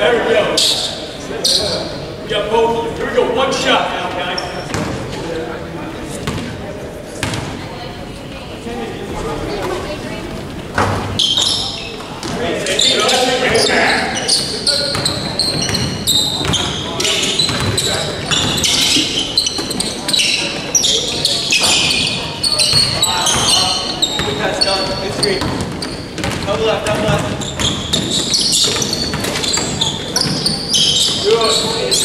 very real. We got both. Here we go. One shot now, guys. Double left, double left.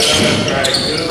Stretching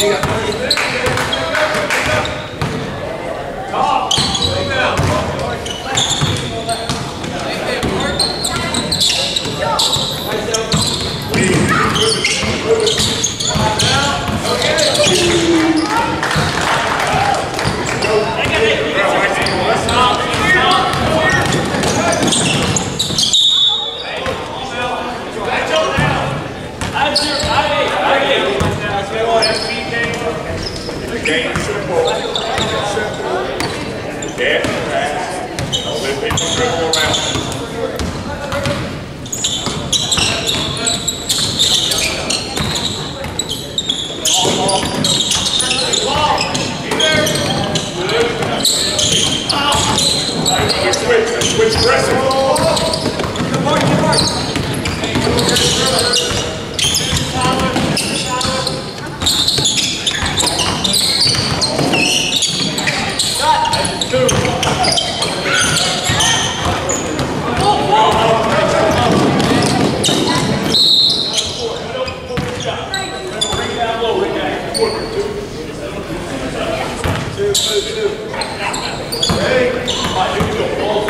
The Hey, my, here we go.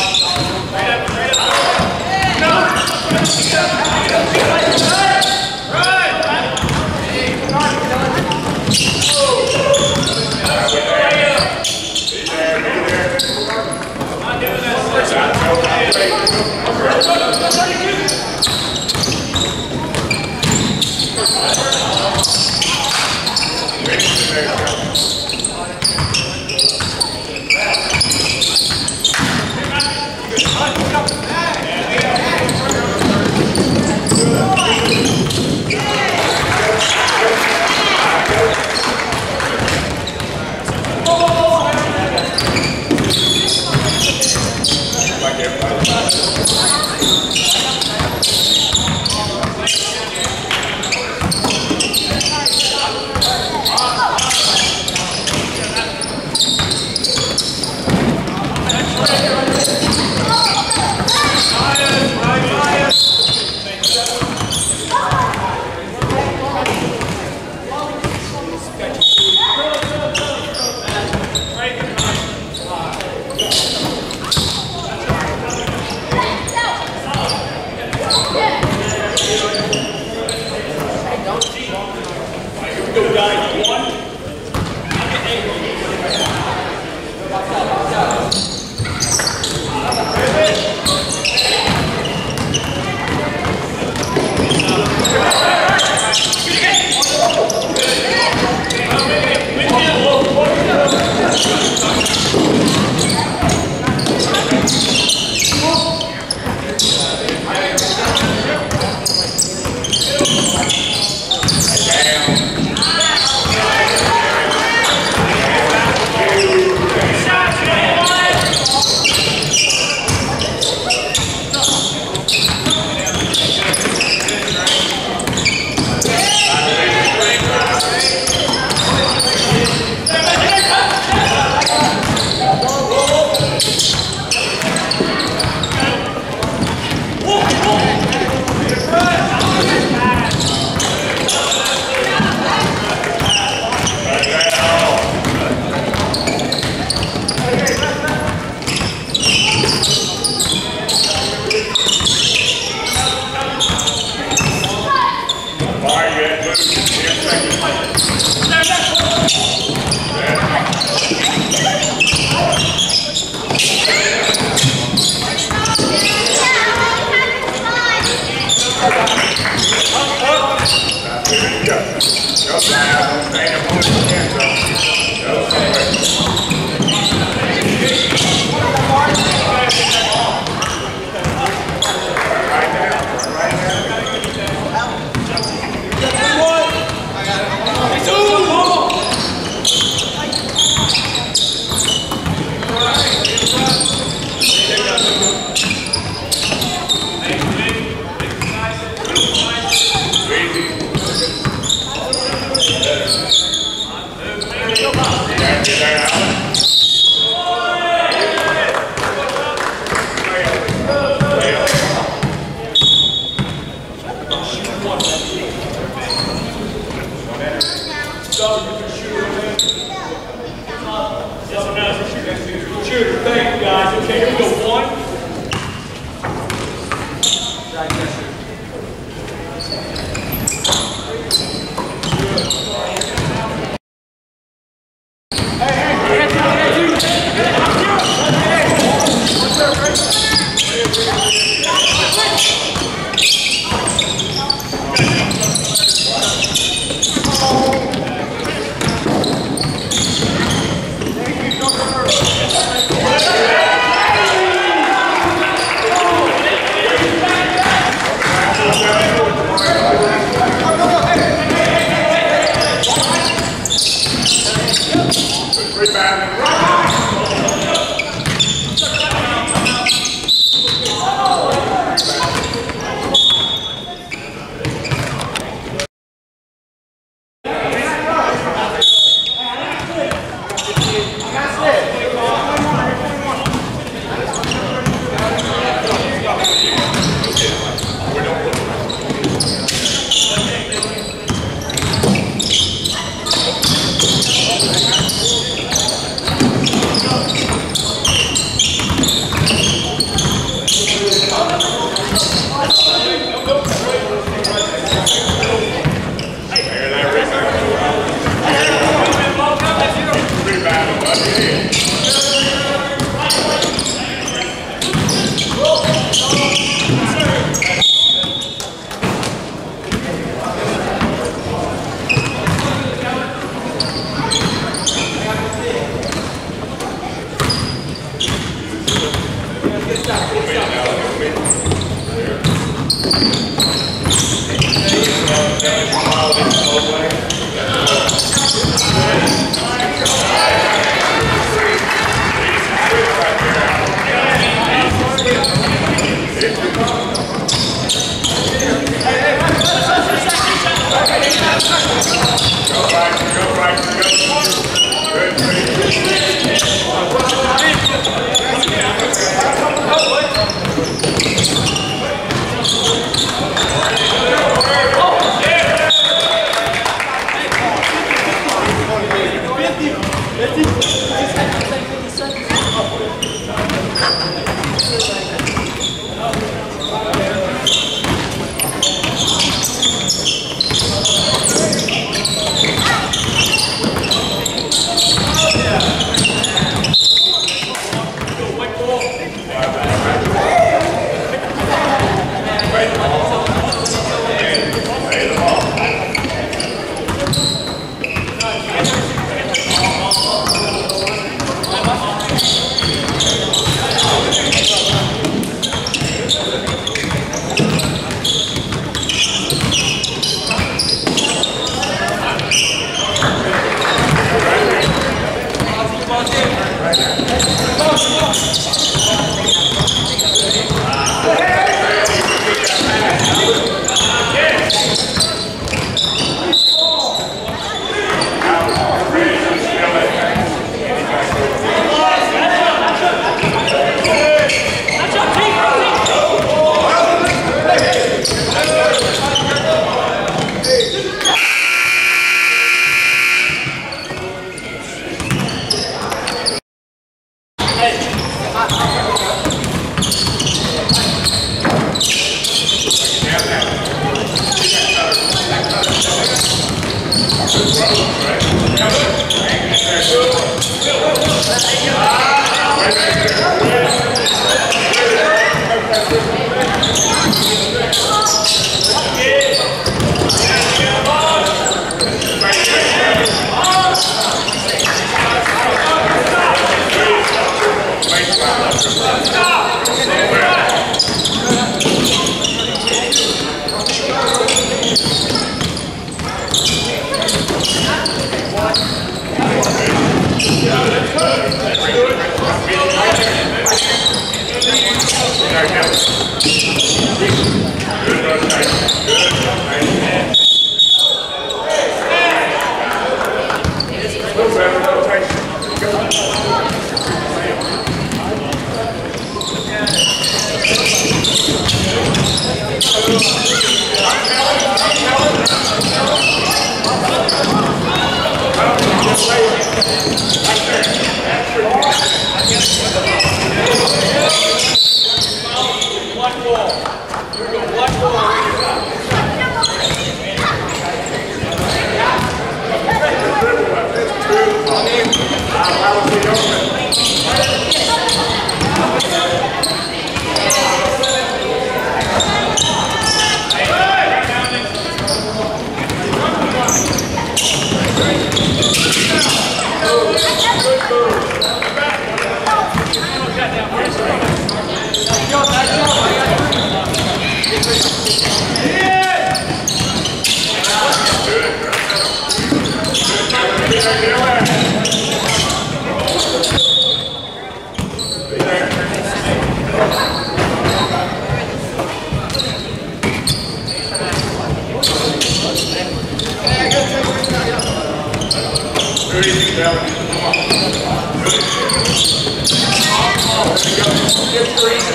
Like Bye.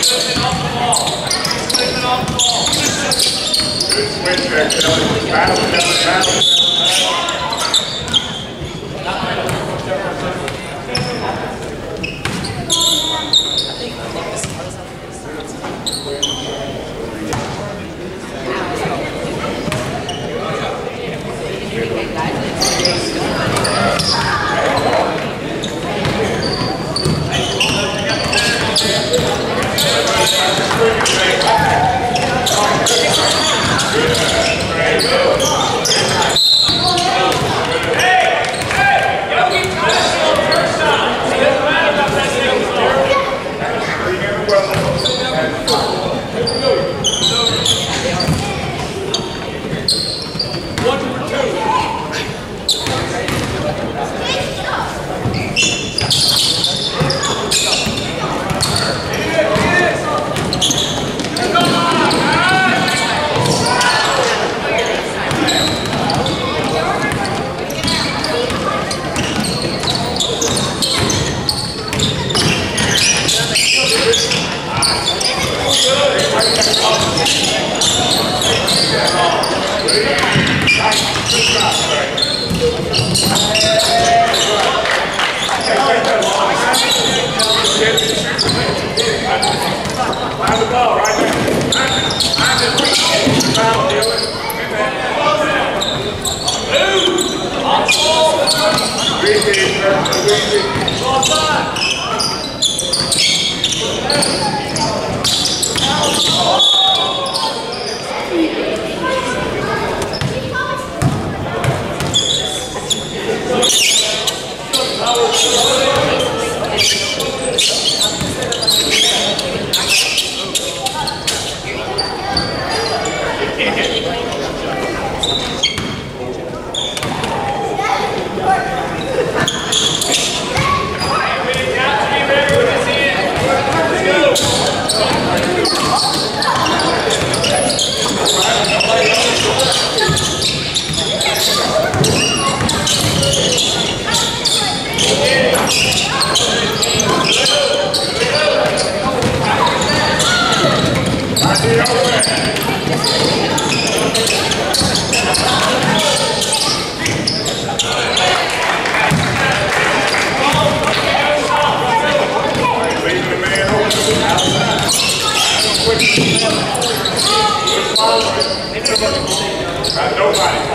Get three. Good switch there, Kelly. Battle, Kelly, battle. Voltar! Let's go. Nobody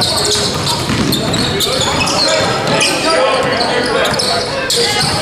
Thank you.